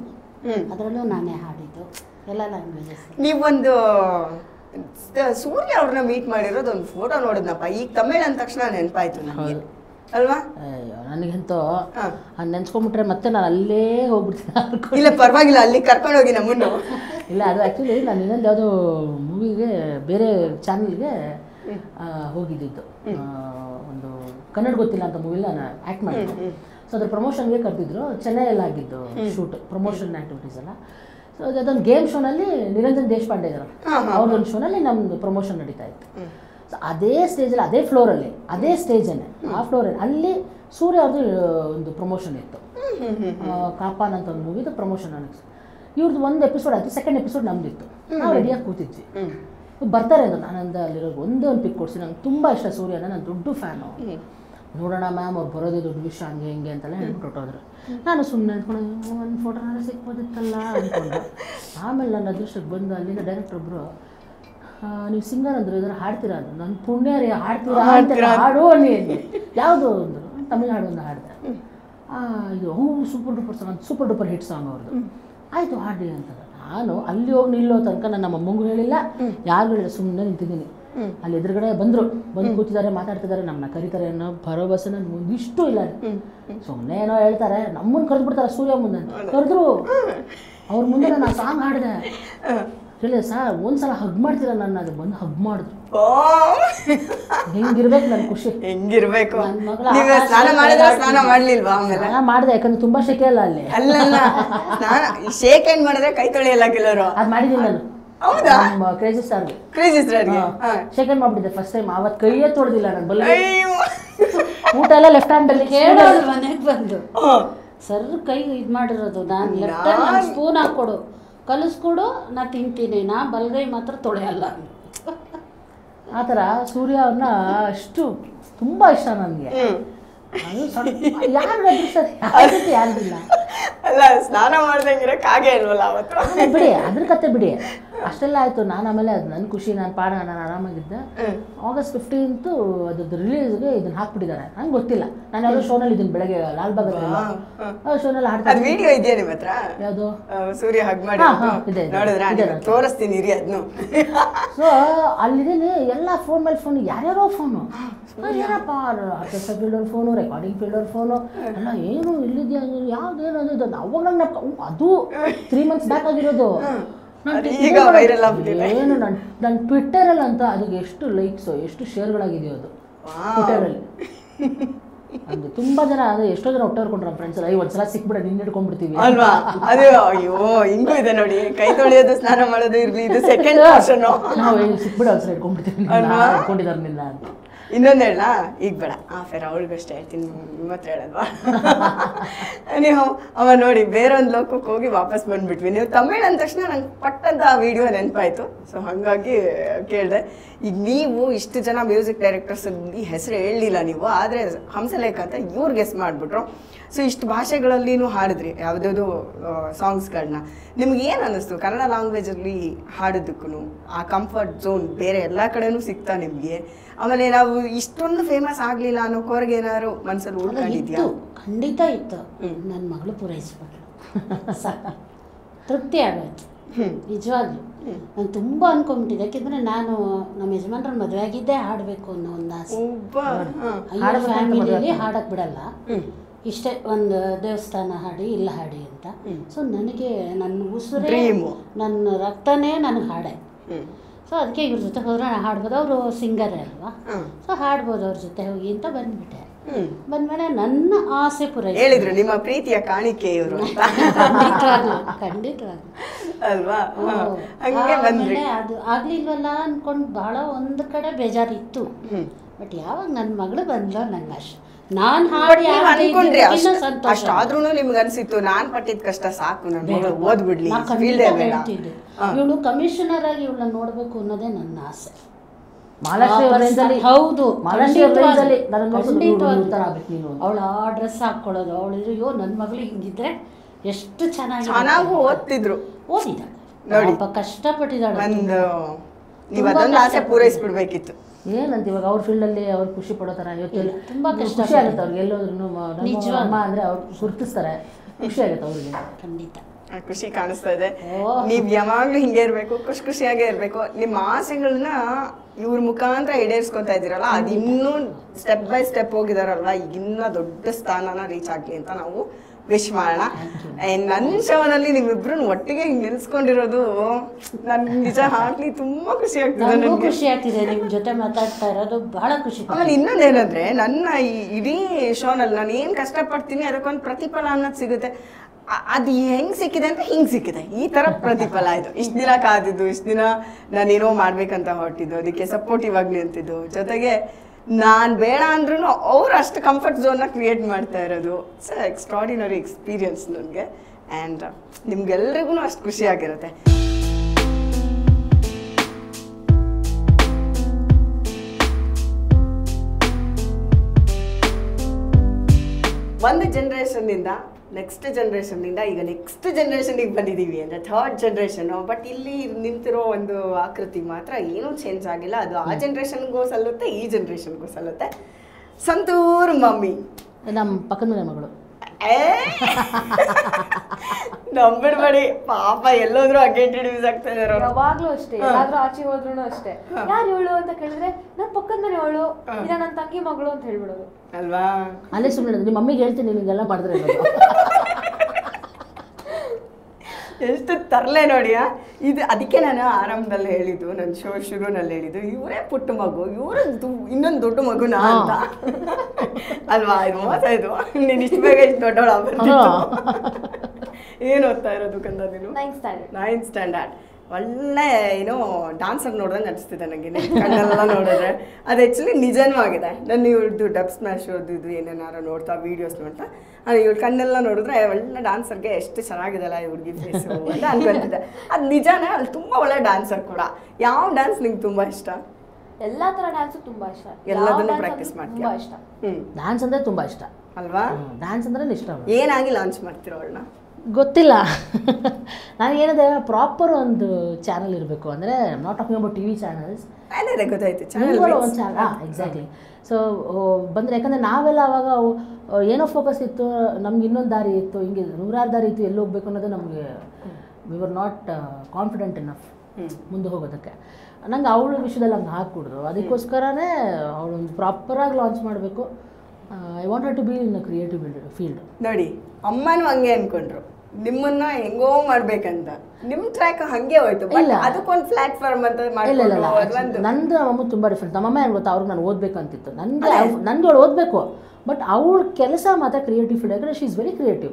ಅದರಲ್ಲೂ ನಾನೇ ಹಾಡಿದ್ದು. ಎಲ್ಲ ಲ್ಯಾಂಗ್ವೇಜಸ್ ನೀವೊಂದು ಸೂರ್ಯ ಅವ್ರನ್ನ ಮೀಟ್ ಮಾಡಿರೋದು ಒಂದು ಫೋಟೋ ನೋಡಿದ್ನಪ್ಪ. ಈಗ ತಮಿಳ್ ಅಂದ ತಕ್ಷಣ ನೆನಪಾಯ್ತು ನನಗೆ. ಅಲ್ವಾ? ಅಯ್ಯೋ ನನಗಂತೂ ನೆನ್ಸ್ಕೊಂಡ್ಬಿಟ್ರೆ ಮತ್ತೆ ನಾನು ಅಲ್ಲೇ ಹೋಗ್ಬಿಡ್ತೀನಿ. ಇಲ್ಲ ಪರವಾಗಿಲ್ಲ ಅಲ್ಲಿ ಕರ್ಕೊಂಡೋಗಿ ನಮ್ಮನ್ನು. ಇಲ್ಲ ಅದು ಆ್ಯಕ್ಚುಲಿ ನಾನು ಇನ್ನೊಂದು ಯಾವುದೋ ಮೂವಿಗೆ ಬೇರೆ ಚಾನಲ್ಗೆ ಹೋಗಿದ್ದಿದ್ದು. ಒಂದು ಕನ್ನಡ ಗೊತ್ತಿಲ್ಲ ಅಂತ ಮೂವಿಲಿ ನಾನು ಆ್ಯಕ್ಟ್ ಮಾಡಿದ್ದೆ. ಸೊ ಅದ್ರ ಪ್ರಮೋಷನ್ಗೆ ಕರೆದಿದ್ರು. ಚೆನ್ನೈಯಲ್ಲಿ ಆಗಿದ್ದು ಶೂಟ್ ಪ್ರಮೋಷನ್ ಆ್ಯಕ್ಟಿವಿಟೀಸ್ ಎಲ್ಲ. ಅದೊಂದು ಗೇಮ್ ಶೋನಲ್ಲಿ ನಿರಂಜನ್ ದೇಶಪಾಂಡೆ ಇದ್ರು. ಅವ್ರದ್ದೊಂದು ಶೋನಲ್ಲಿ ನಮ್ದು ಪ್ರಮೋಷನ್ ನಡೀತಾ ಇತ್ತು. ಸೊ ಅದೇ ಸ್ಟೇಜಲ್ಲಿ ಅದೇ ಫ್ಲೋರಲ್ಲಿ ಅದೇ ಸ್ಟೇಜನ್ನೇ ಆ ಫ್ಲೋರಲ್ಲಿ ಅಲ್ಲಿ ಸೂರ್ಯ ಅವ್ರದ್ದು ಒಂದು ಪ್ರಮೋಷನ್ ಇತ್ತು. ಕಾಪಾನ್ ಅಂತ ಒಂದು ಮೂವಿದು ಪ್ರಮೋಷನ್ ಅನ್ನಿಸ್ತು ಇವ್ರದ್ದು ಒಂದು ಎಪಿಸೋಡ್ ಆಯಿತು ಸೆಕೆಂಡ್ ಎಪಿಸೋಡ್ ನಮ್ದಿತ್ತು. ನಾವು ರೆಡಿಯಾಗಿ ಕೂತಿದ್ವಿ. ಬರ್ತಾರೆ ಅದು ನಾನಂದ ಅಲ್ಲಿರೋ ಒಂದೇ ಒಂದು ಪಿಕ್ ಕೊಡಿಸಿ ನಂಗೆ ತುಂಬ ಇಷ್ಟ ಸೂರ್ಯನ ನಾನು ದೊಡ್ಡ ಫ್ಯಾನು ನೋಡೋಣ ಮ್ಯಾಮ್ ಅವ್ರು ಬರೋದೇ ದೊಡ್ಡ ವಿಷಯ ಹಂಗೆ ಹಿಂಗೆ ಅಂತೆಲ್ಲ ಹೇಳ್ಬಿಟ್ಟೋದ್ರು ನಾನು ಸುಮ್ಮನೆ ಅಂದ್ಕೊಂಡು ಒಂದು ಫೋಟೋನ ಸಿಕ್ಬೋದಿತ್ತಲ್ಲ ಅಂದ್ಕೊಂಡು. ಆಮೇಲೆ ನನ್ನ ಅದೃಷ್ಟಕ್ಕೆ ಬಂದು ಅಲ್ಲಿಂದ ಡೈರೆಕ್ಟರ್ ಒಬ್ಬರು ನೀವು ಸಿಂಗರ್ ಅಂದರು ಇದ್ರ ಹಾಡ್ತೀರಾ? ಅಂದರು. ನನ್ನ ಪುಣ್ಯ ರೀ ಹಾಡ್ತೀರಾ ಹಾಡು ಅನ್ನಿ. ಯಾವುದು ಅಂದರು ತಮಿಳು ಹಾಡು ಒಂದು ಹಾಡಿದೆ ಇದು ಹ್ಞೂ super duper song super duper hit song ಅವ್ರದ್ದು ಆಯಿತು ಹಾಡಿ ಅಂತ ನಾನು ಅಲ್ಲಿ ಹೋಗಿ ನಿಲ್ಲೋ ತನಕ ನನ್ನ ನಮ್ಮ ಅಮ್ಮಂಗೂ ಹೇಳಿಲ್ಲ. ಯಾರಿಗೂ ಹೇಳಿಲ್ಲ ಸುಮ್ಮನೆ ನಿಂತಿದ್ದೀನಿ. ಅಲ್ಲಿ ಎದುರುಗಡೆ ಬಂದರು. ಬಂದು ಕೂತಿದ್ದಾರೆ ಮಾತಾಡ್ತಿದ್ದಾರೆ ನಮ್ಮನ್ನ ಕರೀತಾರೆ ಅನ್ನೋ ಭರವಸೆ ನನ್ಗೆ ಒಂದಿಷ್ಟು ಇಲ್ಲ ಸುಮ್ಮನೆ ಏನೋ ಹೇಳ್ತಾರೆ ನಮ್ಮನ್ನು ಕರೆದು ಬಿಡ್ತಾರೆ ಸೂರ್ಯ ಮುಂದೆ. ಕರೆದ್ರು. ಅವ್ರ ಮುಂದೆ ನಾನು ಸಾಂಗ್ ಹಾಡಿದೆ. ಹೇಳಿದೆ ಸರ್ ಒಂದ್ಸಲ ಹಗ್ ಮಾಡ್ತೀರ ನನ್ನ? ಅದು ಬಂದು ಹಗ್ ಮಾಡಿದ್ರು. ಹೆಂಗಿರ್ಬೇಕು ನನ್ನ ಖುಷಿ. ಹೆಂಗಿರ್ಬೇಕು. ನನ್ ಸ್ನಾನ ನಾನು ಮಾಡಿದೆ ಯಾಕಂದ್ರೆ ತುಂಬಾ ಶೆಕೆ ಅಲ್ಲ. ಅಲ್ಲಿ ಅಲ್ಲ ಶೇಕ್ ಏನ್ ಮಾಡಿದ್ರೆ ಕೈ ತೊಳೆಯಲ್ಲ ಕೆಲವರು. ಅದು ಮಾಡಿದ್ದೀನಿ ನಾನು. ಹೌದಾ? ನಮ್ಮ ಕ್ರೇಜಿ ಕ್ರೇಜಿ ಸ್ಟಾರ್ಗೆ ಶೇಖರ್ ಮಾಡ್ಬಿಟ್ಟಿದ್ದೆ ಫಸ್ಟ್ ಟೈಮ್ ಆವತ್ತು ಕೈಯೇ ತೊಳೆದಿಲ್ಲ ನಾನು ಬಲ್ಲ. ಅಯ್ಯೋ. ಊಟ ಎಲ್ಲ ಲೆಫ್ಟ್ ಹ್ಯಾಂಡಲ್ಲಿ ಅಲ್ಲಿ ಮನೆಗೆ ಬಂದು. ಸರ್ ಕೈ ಇದು ಮಾಡಿರೋದು ನಾನು ಲೆಫ್ಟ್ ನಾನು ಸ್ಪೂನ್ ಹಾಕ್ಕೊಡು ಕಲಿಸ್ಕೊಡು ನಾ ತಿಂತೀನಿ ನಾ ಬಲ್ಗೈ ಮಾತ್ರ ತೊಳೆಯಲ್ಲ. ಆ ಥರ ಸೂರ್ಯ ಅವ್ರನ್ನ ಅಷ್ಟು ತುಂಬ ಇಷ್ಟ ನನಗೆ. ಅಲ್ಲ ಸ್ನಾನ ಮಾಡ್ದಂಗಿರಕ್ ಹಾಗೆ ಇಲ್ವಲ್ಲ ಅವತ್ತು? ಬಿಡಿ ಅದ್ರ ಕತೆ ಬಿಡಿ. ಅಷ್ಟೆಲ್ಲ ಆಯಿತು. ನಾನು ಆಮೇಲೆ ಅದು ನನ್ನ ಖುಷಿ ನಾನು ಪಾಡ ನಾನು ಆರಾಮಾಗಿದ್ದೆ. ಆಗಸ್ಟ್ ಫಿಫ್ಟೀನ್ತು ಅದ್ರದ್ದು ರಿಲೀಸ್ಗೆ ಇದನ್ನ ಹಾಕ್ಬಿಟ್ಟಿದ್ದಾರೆ ನಂಗೆ ಗೊತ್ತಿಲ್ಲ. ನಾನು ಯಾವುದೋ ಶೋನಲ್ಲಿ ಇದನ್ನ ಬೆಳಗ್ಗೆ ಲಾಲ್ ಆ ಶೋನಲ್ಲಿ ಹಾಡ್ತಾರೆ ವಿಡಿಯೋ ಇದೆಯಾ ನಿಮ್ಮ ಹತ್ರ? ಯಾವುದು? ಸೂರ್ಯ ಹಗ್ ಮಾಡಿ ಇದೆ. ತೋರಿಸ್ತೀನಿ ರೀ ಅದನ್ನು ಸೊ ಅಲ್ಲಿದ್ದೀನಿ ಎಲ್ಲ ಫೋನ್ ಮೇಲೆ ಫೋನ್ ಯಾರ್ಯಾರೋ ಫೋನು ಏನಪ್ಪ ಆರ್ಕೆಸ್ಟ್ರಾ ಫೀಲ್ಡರ್ ಫೋನು ರೆಕಾರ್ಡಿಂಗ್ ಫೀಲ್ಡರ್ ಫೋನು ಅಲ್ಲ ಏನು ಇಲ್ಲಿದೆಯಾ ಯಾವ್ದು ಏನು ಅದು ಇದು ಅವಾಗ ಅದು ತ್ರೀ ಮಂತ್ಸ್ ಬ್ಯಾಕ್ ಆಗಿರೋದು. ಈಗ ವೈರಲ್ ಆಗ್ಬಿಟ್ಟಿದೆ. ಏನು ನನ್ನ ನನ್ನ ಟ್ವಿಟ್ಟರಲ್ಲಿ ಅಂತ ಅದಕ್ಕೆ ಎಷ್ಟು ಲೈಕ್ಸು ಎಷ್ಟು ಶೇರ್ಗಳಾಗಿದೆಯೋ ಅದು. ಟ್ವಿಟ್ಟರಲ್ಲಿ ಅದು ತುಂಬಾ ಜನ ಅದು ಎಷ್ಟೋ ಜನ ಒಟ್ಟಾರ್ಕೊಂಡ್ರ ಫ್ರೆಂಡ್ಸ್ ಎಲ್ಲ "ಏ, ಒಂದ್ಸಲ ಸಿಕ್ಬಿಡ ನಿನ್ನ ಹಿಡ್ಕೊಂಡ್ಬಿಡ್ತೀವಿ. ಅಲ್ವಾ? ಅದೇ ಅಯ್ಯೋ ಹಿಂಗೂ ಇದೆ ನೋಡಿ. ಕೈ ತೊಳೆಯೋದು ಸ್ನಾನ ಮಾಡೋದು ಇರ್ಲಿ ಇದು ಸೆಕೆಂಡ್ ನಾವು ಸಿಕ್ಬಿಡ ಒಂದ್ಸಲ ಹಿಡ್ಕೊಂಡ್ಬಿಡ್ತೀವಿ? ಹಿಡ್ಕೊಂಡಿದ್ದಾರೆ ನಿನ್ನ ಅಂತ. ಇನ್ನೊಂದು ಹೇಳ ಈಗ ಬೇಡ. ಆ ಫೇರ್ ಅವಳಿಗಷ್ಟೇ ಹೇಳ್ತೀನಿ. ನಿಮ್ಮ ಹತ್ರ ಹೇಳಲ್ವಾ ನೀವು ಅವ ನೋಡಿ, ಬೇರೊಂದು ಲೋಕಕ್ಕೆ ಹೋಗಿ ವಾಪಸ್ ಬಂದ್ಬಿಟ್ವಿ. ನೀವು ತಮಿಳ್ ಅಂದ ತಕ್ಷಣ ನಂಗೆ ಪಟ್ಟಂತ ಆ ವಿಡಿಯೋ ನೆನಪಾಯ್ತು. ಸೊ ಹಾಗಾಗಿ ಕೇಳಿದೆ. ಈಗ ನೀವು ಇಷ್ಟು ಜನ ಮ್ಯೂಸಿಕ್ ಡೈರೆಕ್ಟರ್ಸ್ ಈ ಹೆಸರು ಹೇಳಲಿಲ್ಲ ನೀವು, ಆದರೆ ಹಂಸಲೇಖ ಅಂತ ಇವ್ರು ಗೆಸ್ ಮಾಡಿಬಿಟ್ರು. ಸೊ ಇಷ್ಟು ಭಾಷೆಗಳಲ್ಲಿನೂ ಹಾಡಿದ್ರಿ ಯಾವುದಾದ್ರು ಸಾಂಗ್ಸ್ಗಳನ್ನ ನಿಮ್ಗೆ ಏನು ಅನ್ನಿಸ್ತು? ಕನ್ನಡ ಲ್ಯಾಂಗ್ವೇಜಲ್ಲಿ ಹಾಡೋದಕ್ಕೂ ಆ ಕಂಫರ್ಟ್ ಝೋನ್ ಬೇರೆ ಎಲ್ಲ ಕಡೆನೂ ಸಿಗ್ತಾ ನಿಮಗೆ? ಆಮೇಲೆ ನಾವು ಇಷ್ಟೊಂದು ಫೇಮಸ್ ಆಗಲಿಲ್ಲ ಅನ್ನೋ ಕೊರಗೆ ಏನಾದ್ರು ಮನ್ಸಲ್ಲಿ ಉಳ್ಕೊಂಡಿದ್ಯಾ ಖಂಡಿತ ಇತ್ತು. ನನ್ನ ಮಗಳು ಪೂರೈಸ್ಬಿಟ್ಲು ತೃಪ್ತಿ ಆಗೋಯ್ತು. ನಿಜವಾಗ್ಲೂ. ನಾನು ತುಂಬ ಅನ್ಕೊಂಬಿಟ್ಟಿದ್ದೆ ಯಾಕೆಂದರೆ ನಾನು ನಮ್ಮ ಯಜಮಾನ್ರ ಮದುವೆ ಆಗಿದ್ದೇ ಹಾಡಬೇಕು ಅನ್ನೋ ಒಂದು ಆಸೆ. ಫ್ಯಾಮಿಲಿಯಲ್ಲಿ ಹಾಡಕ್ಕೆ ಬಿಡಲ್ಲ. ಇಷ್ಟೇ ಒಂದು ದೇವಸ್ಥಾನ ಹಾಡಿ ಇಲ್ಲ ಹಾಡಿ ಅಂತ. ಸೊ ನನಗೆ ನನ್ನ ಉಸಿರೇ ನನ್ನ ರಕ್ತನೇ ನನಗೆ ಹಾಡೆ. ಸೊ ಅದಕ್ಕೆ ಇವ್ರ ಜೊತೆ ಹೋದ್ರೆ ನಾನು ಹಾಡ್ಬೋದು. ಅವರು ಸಿಂಗರ್ ಅಲ್ವಾ. ಸೊ ಹಾಡ್ಬೋದು ಅವ್ರ ಜೊತೆ ಹೋಗಿ ಅಂತ ಬಂದ್ಬಿಟ್ಟೆ. ಬಂದ್ಮೇಲೆ ನನ್ನ ಆಸೆ ಪೂರೈಸಿ ಹೇಳಿದ್ರು ನಿಮ್ಮ ಪ್ರೀತಿಯ ಕಾಣಿಕೆ ಇವರು ಖಂಡಿತವಾಗ್ಲು ಖಂಡಿತವಾಗ್ಲು. ಅಲ್ವಾ? ಆಮೇಲೆ ಅದು ಆಗ್ಲಿಲ್ವಲ್ಲ ಅನ್ಕೊಂಡು ಬಹಳ ಒಂದು ಕಡೆ ಬೇಜಾರಿತ್ತು. ಬಟ್ ಯಾವಾಗ ನನ್ನ ಮಗಳು ಬಂದ್ಲೋ ನಂಗೆ ಅಷ್ಟು ನಾನ್ ಹಾಡಿ ಅನ್ಕೊಂಡ್ರಿ ಅಷ್ಟಾದ್ರೂ ನಿಮ್ಗೆ ಅನ್ಸಿತ್ತು ನಾನ್ ಪಟ್ಟಿದ ಕಷ್ಟ ಸಾಕು ನನ್ನ ಓದ್ಬಿಡ್ಲಿ ಇವಳು ಕಮಿಷನರ್ ಆಗಿ ಇವಳನ್ನ ನೋಡ್ಬೇಕು ಅನ್ನೋದೇ ನನ್ನ ಆಸೆ. ಹೌದು ಅವಳು ಆ ಡ್ರೆಸ್ ಹಾಕೊಳ್ಳೋದು ಅವಳು ಅಯ್ಯೋ ನನ್ನ ಮಗಳಿಗೆ ಹಿಂಗಿದ್ರೆ ಎಷ್ಟು ಚೆನ್ನಾಗಿ ಚೆನ್ನಾಗಿ ಓದ್ತಿದ್ರು. ಓದಿದ್ದಾಳೆ. ಕಷ್ಟಪಟ್ಟಿದ್ದಾಳೆ. ನೀವು ಅದೊಂದು ಆಸೆ ಪೂರೈಸ್ಬಿಡ್ಬೇಕಿತ್ತು. ಏನಂತ ಇವಾಗ ಅವ್ರ ಫೀಲ್ಡಲ್ಲಿ ಅವ್ರು ಖುಷಿ ಪಡೋ ಥರ ಇವತ್ತು ತುಂಬಾ ಖುಷಿ ಕಷ್ಟ ಆಗುತ್ತೆ. ಅವ್ರಿಗೆ. ಎಲ್ಲೋದ್ರೂ. ಅಮ್ಮ ಅಂದರೆ ಅವ್ರು ಗುರುತಿಸ್ತಾರೆ. ಖುಷಿ ಆಗುತ್ತೆ ಅವ್ರಿಗೆ. ಖಂಡಿತ. ಆ, ಖುಷಿ ಕಾಣಿಸ್ತಾ ಇದೆ. ನೀವ್ ಯಾವಾಗ್ಲೂ ಹಿಂಗೆ ಇರ್ಬೇಕು ಖುಷಿ ಖುಷಿಯಾಗೇ ಇರ್ಬೇಕು. ನಿಮ್ಮ ಆಸೆಗಳನ್ನ ಇವ್ರ ಮುಖಾಂತರ ಈಡೇರಿಸ್ಕೊತಾ ಇದ್ದೀರಲ್ಲ ಅದು ಇನ್ನೂ ಸ್ಟೆಪ್ ಬೈ ಸ್ಟೆಪ್ ಹೋಗಿದಾರಲ್ಲ ಈಗ ಇನ್ನ ದೊಡ್ಡ ಸ್ಥಾನನ ರೀಚ್ ಆಗ್ಲಿ ಅಂತ ನಾವು ವಿಶ್ ಮಾಡೋಣ ನನ್ನ ಶೋನಲ್ಲಿ ನೀವಿಬ್ರು ಒಟ್ಟಿಗೆ ಹಿಂಗೆ ನಿಲ್ಸ್ಕೊಂಡಿರೋದು ನನ್ ನಿಜ ಹಾಕ್ಲಿ ತುಂಬಾ ಖುಷಿ ಆಗ್ತಿದೆ ನನಗೂ. ಖುಷಿ ಆಗ್ತಿದೆ ನಿಮ್ಮ ಜೊತೆ ಮಾತಾಡ್ತಾ ಇರೋದು ಬಹಳ ಖುಷಿ ಆಮೇಲೆ ಇನ್ನೊಂದೇನಂದ್ರೆ ನನ್ನ ಈ ಇಡೀ ಶೋನಲ್ಲಿ ನಾನು ಏನು ಕಷ್ಟಪಡ್ತೀನಿ ಅದಕ್ಕೊಂದು ಪ್ರತಿಫಲ ಅನ್ನೋದು ಸಿಗುತ್ತೆ. ಅದು ಹೆಂಗ್ ಸಿಕ್ಕಿದೆ ಅಂತ ಹಿಂಗ್ ಸಿಕ್ಕಿದೆ. ಈ ತರ ಪ್ರತಿಫಲ ಆಯ್ತು ಇಷ್ಟ ದಿನ ಕಾದಿದ್ದು ಇಷ್ಟ ದಿನ ನಾನೇನೋ ಮಾಡ್ಬೇಕಂತ ಹೊರಟಿದ್ದು ಅದಕ್ಕೆ ಸಪೋರ್ಟಿವ್ ಆಗ್ಲಿ ಅಂತಿದ್ದು. ಜೊತೆಗೆ ನಾನ್ ಬೇಡ ಅಂದ್ರೂ ಅವ್ರು ಅಷ್ಟು ಕಂಫರ್ಟ್ ಝೋನ್ನ ಕ್ರಿಯೇಟ್ ಮಾಡ್ತಾ ಇರೋದು. ಇಟ್ಸ್ ಎಕ್ಸ್ಟ್ರಾಡಿನರಿ ಎಕ್ಸ್ಪೀರಿಯನ್ಸ್ ನನಗೆ. ಆ್ಯಂಡ್ ನಿಮ್ಗೆಲ್ರಿಗೂ ಅಷ್ಟು ಖುಷಿಯಾಗಿರುತ್ತೆ ಒಂದು ಜನರೇಷನ್ನಿಂದ ನೆಕ್ಸ್ಟ್ ಜನ್ರೇಷನ್ನಿಂದ ಈಗ ನೆಕ್ಸ್ಟ್ ಜನ್ರೇಷನಿಗೆ ಬಂದಿದ್ದೀವಿ ಅಂದರೆ ಥರ್ಡ್ ಜನ್ರೇಷನು ಬಟ್ ಇಲ್ಲಿ ನಿಂತಿರೋ ಒಂದು ಆಕೃತಿ ಮಾತ್ರ ಏನೂ ಚೇಂಜ್ ಆಗಿಲ್ಲ. ಅದು ಆ ಜನ್ರೇಷನ್ಗೂ ಸಲ್ಲುತ್ತೆ ಈ ಜನ್ರೇಷನ್ಗೂ ಸಲ್ಲುತ್ತೆ. ಸಂತೂರ್ ಮಮ್ಮಿ. ನಮ್ಮ ಪಕ್ಕದ ಮನೆ ಮಗಳು. ನಂಬಿಡ್ಬೇಡಿ. ಪಾಪ ಎಲ್ಲೋದ್ರೂ ಹಂಗೆ ಇಂಟ್ರೊಡ್ಯೂಸ್ ಆಗ್ತಾ ಇದಾರೆ. ಯಾವಾಗ್ಲೂ ಅಷ್ಟೇ ಎಲ್ಲಾದ್ರೂ ಆಚೆ ಹೋದ್ರು ಅಷ್ಟೇ. ಯಾರು ಇವಳು ಅಂತ ಕೇಳಿದ್ರೆ ನನ್ ಪಕ್ಕದ ಮನೆ ಅವಳು ಇಲ್ಲ ನನ್ನ ತಂಗಿ ಮಗಳು ಅಂತ ಹೇಳ್ಬಿಡೋದು. ಅಲ್ವಾ? ಅಲ್ಲೇ ಸುಮ್ಮನೆ ನಿಮ್ಮ ಮಮ್ಮಿಗೆ ಹೇಳ್ತೀನಿ ನಿಮಗೆಲ್ಲ ಮಾಡಿದ್ರೆ. ಎಷ್ಟು ತರಲೆ ನೋಡಿ ಇದು ಅದಕ್ಕೆ ನಾನು ಆರಂಭದಲ್ಲಿ ಹೇಳಿದ್ದು ನನ್ನ ಶೋ ಶುರುನಲ್ಲಿ ಹೇಳಿದ್ದು ಇವರೇ ಪುಟ್ಟ ಮಗು ಇವರು ಇನ್ನೊಂದು ದೊಡ್ಡ ಮಗುನಾ ಅಂತ. ಅಲ್ವಾ? ಇದು ಮೋಸ ಇದು. ನೀನು ಇಷ್ಟು ಬೇಗ ಇಷ್ಟು ದೊಡ್ಡವಳ ಏನು ಓದ್ತಾ ಇರೋದು ಕಂದ ನೀನು? ನೈನ್ತ್ ಸ್ಟ್ಯಾಂಡರ್ಡ್ ನೈನ್ತ್ ಸ್ಟ್ಯಾಂಡರ್ಡ್ ಒಳ್ಳೆ ಏನೋ ಡಾನ್ಸರ್ ನೋಡ್ದಂಗೆ ಅನಿಸ್ತಿದೆ ನನಗೆ ನಿನ್ ಕಣ್ಣೆಲ್ಲ ನೋಡಿದ್ರೆ. ಅದು ಆ್ಯಕ್ಚುಲಿ ನಿಜನೂ ಆಗಿದೆ ನಾನು ಇವ್ರದ್ದು ಡಬ್ ಸ್ಮ್ಯಾಶ್ ಅದು ಇದು ಏನೇನಾರು ನೋಡ್ತಾ ವೀಡಿಯೋಸ್ ನೋಡ್ತಾ ಅದು ಇವ್ರ ಕಣ್ಣೆಲ್ಲ ನೋಡಿದ್ರೆ ಒಳ್ಳೆ ಡಾನ್ಸರ್ಗೆ ಎಷ್ಟು ಚೆನ್ನಾಗಿದೆಲ್ಲ ಇವ್ರಿಗೆ ಫೇಸು ಅಂತ ಅನ್ಕೊಂತಿದ್ದೆ. ಅದು ನಿಜಾನೇ ಅಲ್ಲಿ ತುಂಬ ಒಳ್ಳೆ ಡಾನ್ಸರ್ ಕೂಡ. ಯಾವ ಡ್ಯಾನ್ಸ್ ನಿಂಗೆ ತುಂಬ ಇಷ್ಟ? ಎಲ್ಲಾ ತರ ಡ್ಯಾನ್ಸ್ ತುಂಬಾ ಇಷ್ಟ. ಎಲ್ಲದನ್ನು ಪ್ರಾಕ್ಟೀಸ್ ಅಂದ್ರೂ ತುಂಬಾ ಇಷ್ಟ. ಹ್ಞೂ ಡ್ಯಾನ್ಸ್ ಅಂದರೆ ತುಂಬ ಇಷ್ಟ. ಅಲ್ವಾ? ಡ್ಯಾನ್ಸ್ ಅಂದ್ರೆ ಇಷ್ಟ. ಏನಾಗಿ ಲಾಂಚ್ ಮಾಡ್ತೀರೋ ಅವಳನ್ನ? ಗೊತ್ತಿಲ್ಲ. ನಾನು ಏನಿದೆ ಪ್ರಾಪರ್ ಒಂದು ಚಾನಲ್ ಇರಬೇಕು. ಅಂದರೆ not talking about T V channels ಗೊತ್ತಾಯ್ತು. ಒಂದು ಚಾನಲ್ ಎಕ್ಸಾಕ್ಟ್ಲಿ ಸೊ ಬಂದರೆ ಯಾಕಂದರೆ ನಾವೆಲ್ಲ ಅವಾಗ ಏನೋ ಫೋಕಸ್ ಇತ್ತು ನಮ್ಗೆ ಇನ್ನೊಂದು ದಾರಿ ಇತ್ತು ಹಿಂಗೆ ನೂರಾರು ದಾರಿ ಇತ್ತು ಎಲ್ಲಿ ಹೋಗ್ಬೇಕು ಅನ್ನೋದು ನಮಗೆ we were not confident enough ಮುಂದೆ ಹೋಗೋದಕ್ಕೆ. ನಂಗೆ ಅವಳ ವಿಷಯದಲ್ಲಿ ಹಂಗೆ ಹಾಕ್ಬಿಡ್ರು ಅದಕ್ಕೋಸ್ಕರನೇ ಅವಳೊಂದು ಪ್ರಾಪರಾಗಿ ಲಾಂಚ್ ಮಾಡಬೇಕು. I want to be in creative field ನೋಡಿ ಅಮ್ಮನೂ ಹಂಗೆ ಅನ್ಕೊಂಡ್ರು. ನಿಮ್ಮನ್ನ ಹೆಂಗೋ ಮಾಡ್ಬೇಕಂತ. ನಿಮ್ ಟ್ರ್ಯಾಕ್ ಹಂಗೆ ಹೋಯ್ತು ಇಲ್ಲ. ಅದಕ್ಕೊಂದು ಪ್ಲಾಟ್ಫಾರ್ಮ್ ಅಂತ ಇಲ್ಲ ಇಲ್ಲ ನಂದು ಅಮ್ಮ ತುಂಬ ಡಿಫ್ರೆಂಟ್ ನಮ್ಮಮ್ಮ ಏನು ಗೊತ್ತಾ ಅವ್ರಿಗೆ ನಾನು ಓದಬೇಕಂತಿತ್ತು. ನನಗೆ ನಂದು ಅವಳು ಓದಬೇಕು. ಬಟ್ ಅವಳ ಕೆಲಸ ಮಾತ್ರ ಕ್ರಿಯೇಟಿವ್ ಫೀಲ್ಡ್ ಯಾಕಂದರೆ ಶಿ ಇಸ್ ವೆರಿ ಕ್ರಿಯೇಟಿವ್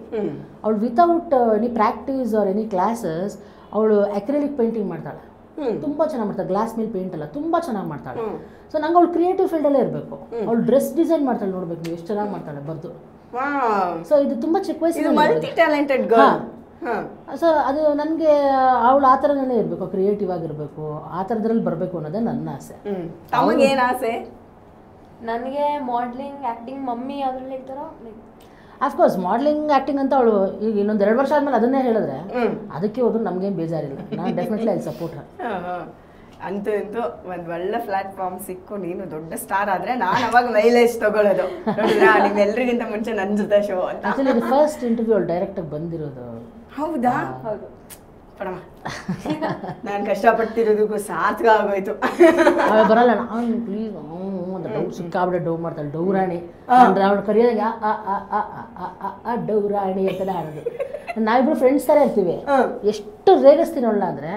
ಅವಳು without any practice or any classes ಅವಳು ಅಕ್ರೆಲಿಕ್ ಪೇಂಟಿಂಗ್ ಮಾಡ್ತಾಳೆ. ತುಂಬ ಚೆನ್ನಾಗಿ ಮಾಡ್ತಾಳೆ. ಗ್ಲಾಸ್ ಮೇಲೆ ಪೇಂಟ್ ಅಲ್ಲ ತುಂಬ ಚೆನ್ನಾಗಿ ಮಾಡ್ತಾಳೆ. ಸೊ ನಂಗೆ ಅವಳು ಕ್ರಿಯೇಟಿವ್ ಫೀಲ್ಡಲ್ಲೇ ಇರಬೇಕು. ಅವಳು ಡ್ರೆಸ್ ಡಿಸೈನ್ ಮಾಡ್ತಾಳೆ ನೋಡ್ಬೇಕು ನೀವು ಎಷ್ಟು ಚೆನ್ನಾಗಿ ಮಾಡ್ತಾಳೆ ಬರ್ದು. ಸೊ ಇದು ತುಂಬ ಚಿಕ್ಕ ವಯಸ್ಸು ವಯಸ್ಸಿನ ಮಲ್ಟಿ ಟ್ಯಾಲೆಂಟೆಡ್ ಗರ್ಲ್ ಹಾ. ಸೊ ಅದು ನನಗೆ ಅವಳು ಆ ಥರನೇ ಇರಬೇಕು ಕ್ರಿಯೇಟಿವ್ ಆಗಿರಬೇಕು ಆ ಥರದ್ರಲ್ಲಿ ಬರಬೇಕು ಅನ್ನೋದೇ ನನ್ನ ಆಸೆ. ಏನು ಆಸೆ? ನನಗೆ ಮಾಡ್ಲಿಂಗ್ ಆ್ಯಕ್ಟಿಂಗ್ ಮಮ್ಮಿ ಅದ್ರಲ್ಲಿ ಹೇಳ್ತಾರೋ ಲೈಕ್ ಅಫ್ಕೋರ್ಸ್ ಮಾಡ್ಲಿಂಗ್ ಆಕ್ಟಿಂಗ್ ಅಂತ ಅವಳು ಈಗ ಇನ್ನೊಂದು ಎರಡು ವರ್ಷ ಆದ್ಮೇಲೆ ಅದನ್ನೇ ಹೇಳಿದ್ರೆ ಅದಕ್ಕೆ ಹೋದ್ರು ನಮ್ಗೇನು ಬೇಜಾರಿಲ್ಲ. ನಾನು ಡೆಫಿನೆಟ್ಲಿ ಐ ಸಪೋರ್ಟ್ ಹರ್ ಅಂತೂ ಇಂತೂ ಒಂದು ಒಳ್ಳೆ ಪ್ಲಾಟ್ಫಾರ್ಮ್ ಸಿಕ್ಕು. ನೀನು ದೊಡ್ಡ ಸ್ಟಾರ್ ಆದ್ರೆ ನಾನು ಅವಾಗ ಮೈಲೇಜ್ ತಗೊಳ್ಳೋದು. ನಿಮ್ಗೆ ಮುಂಚೆ ನನ್ನ ಜೊತೆ ಶೋ ಅಂತ. ಆಕ್ಚುಲಿ ಇದು ಫಸ್ಟ್ ಇಂಟರ್ವ್ಯೂ ಅವ್ಳು ಡೈರೆಕ್ಟಾಗಿ ಬಂದಿರೋದು. ಹೌದಾ? ಹೌದು. ಪಡಮ್ಮ. ನಾನು ಕಷ್ಟಪಡ್ತಿರೋದಕ್ಕೂ ಸಾರ್ಥಕ ಆಗೋಯ್ತು. ಬರಲ್ಲ. ನಾನು ಪ್ಲೀಸ್ ಅಂತ ಡೌ ಸಿಕ್ಕಾಬಿಟ್ಟೆ ಡೌ ಮಾಡ್ತಾಳೆ. ಡೌರಾಣಿ. ಅವಳು ಕರೆಯೋದಾಗ ಆ ಆ ಆ. ಡೌರಾಣಿ ಅಂತ ಆಡೋದು ನಾವಿಬ್ರು ಫ್ರೆಂಡ್ಸ್ ತರ ಇರ್ತೀವಿ. ಎಷ್ಟು ರೇಗಿಸ್ತೀನಿ ಅಂದ್ರೆ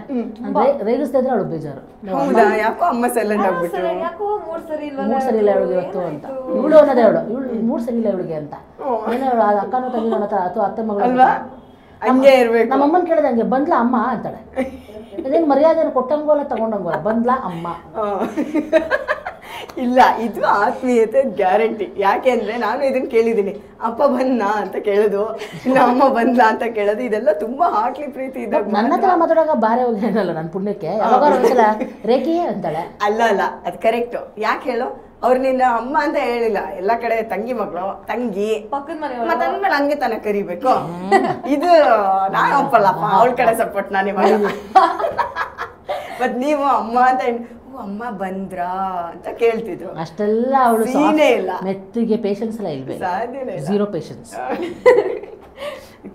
ರೇಗಿಸ್ತಾ ಇದ್ರೆ ಅವಳು ಬೇಜಾರು. ಹೌದಾ? ಯಾಕೋ ಅಮ್ಮ ಸೈಲೆಂಟ್ ಆಗ್ಬಿಟ್ರು. ಸರಿ, ಯಾಕೋ ಮೂರ್ ಸರಿ ಇಲ್ವಲ್ಲ ಮೂರು ಸರಿ ಇಲ್ಲ ಅವಳಿಗೆ ಇವತ್ತು ಅಂತ. ಇವಳು ಅನ್ನೋದೇ ಅವಳು. ಇವಳು ಮೂರ್ ಸರಿ ಇಲ್ಲ ಇವಳಿಗೆ ಅಂತ. ಏನೋ ಅವಳು ಆ ಅಕ್ಕನೂ ತಂಗಿನೂ ಅನ್ನೋ ಥರ ಅಥವಾ ಅತ್ತೆ ಮಗಳು ಅಲ್ವಾ? ಹಂಗೆ ಇರ್ಬೇಕು. ನಮ್ಮ ಅಮ್ಮನ ಕೇಳಿದೆ ಹಂಗೆ ಬಂದ್ಲಾ ಅಮ್ಮ ಅಂತಾಳೆ. ಇದೇನು ಮರ್ಯಾದೆ ಕೊಟ್ಟಂಗೋಲ್ಲ ತಗೊಂಡಂಗೋಲ್ಲ ಬಂದ್ಲಾ ಅಮ್ಮ. ಇಲ್ಲ ಇದು ಆತ್ಮೀಯತೆ ಗ್ಯಾರಂಟಿ. ಯಾಕೆಂದ್ರೆ ನಾನು ಇದನ್ನ ಕೇಳಿದ್ದೀನಿ. ಅಪ್ಪ ಬಂದ್ನಾ ಅಂತ ಕೇಳೋದು ಇಲ್ಲ ಅಮ್ಮ ಬಂದ್ಲಾ ಅಂತ ಕೇಳೋದು ಇದೆಲ್ಲ ತುಂಬಾ ಹಾಟ್ಲಿ ಪ್ರೀತಿ ಇದ್ದಾಗ ನನ್ನ ಹತ್ರ ಮಾತಾಡುವಾಗ ಬಾರೆ ಹೋಗಿ ಏನಲ್ಲ ನನ್ನ ಪುಣ್ಯಕ್ಕೆ? ರೇಖೆಯೇ ಅಂತಾಳೆ? ಅಲ್ಲ ಅಲ್ಲ ಅದು ಕರೆಕ್ಟ್ ಯಾಕೆ ಹೇಳು? ಅವ್ರು ನಿನ್ನ ಅಮ್ಮ ಅಂತ ಹೇಳಿಲ್ಲ. ಎಲ್ಲ ಕಡೆ ತಂಗಿ ಮಕ್ಕಳು ತಂಗಿ. ಮತ್ತೆ ಅಂದ್ಮೇಲೆ ಹಂಗೆ ತನ ಕರಿಬೇಕು. ಇದು ನಾನು ಒಪ್ಪಲ್ಲಪ್ಪ ಅವಳ ಕಡೆ ಸಪೋರ್ಟ್ ನಾನು ಇವಾಗ. ಮತ್ ನೀವು ಅಮ್ಮ ಅಂತ ಅಮ್ಮ ಬಂದ್ರಾ ಅಂತ ಕೇಳ್ತಿದ್ರು. ಅಷ್ಟೆಲ್ಲ ಅವಳು ಸೀನೇ ಇಲ್ಲ. ಮೆತ್ತಿಗೆ ಪೇಷನ್ಸ್ ಎಲ್ಲ ಇಲ್ವೇ? ಸಾಧ್ಯನೇ ಇಲ್ಲ. ಝೀರೋ ಪೇಷನ್ಸ್